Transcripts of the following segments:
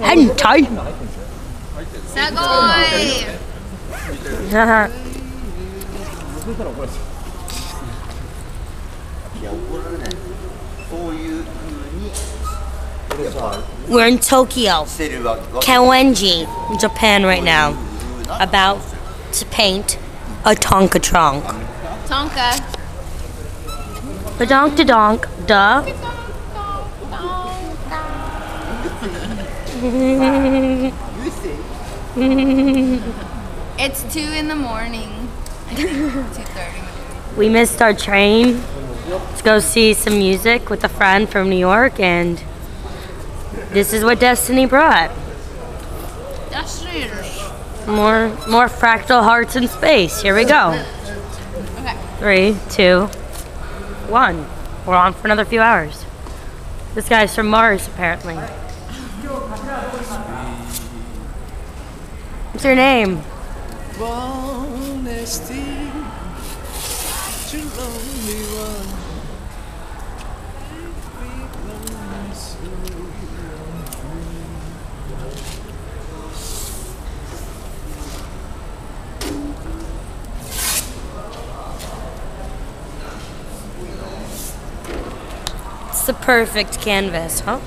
Hentai! We're in Tokyo, Koenji, Japan right now, about to paint a Tonka trunk. Tonka. The donk to donk, duh. It's 2 in the morning. 2.30. We missed our train to go see some music with a friend from New York, and this is what Destiny brought. It. More, more fractal hearts in space. Here we go. Okay. Three, two, one. We're on for another few hours. This guy's from Mars, apparently. What's your name? It's the perfect canvas, huh?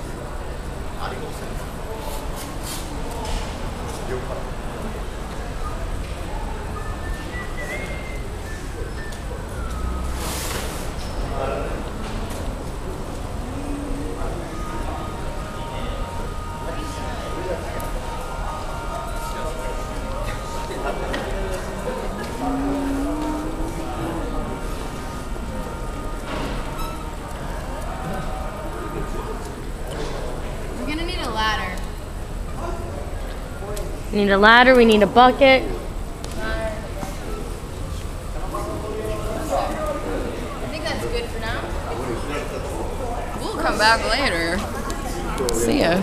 A ladder. We need a ladder, we need a bucket. I think that's good for now. We'll come back later. See ya.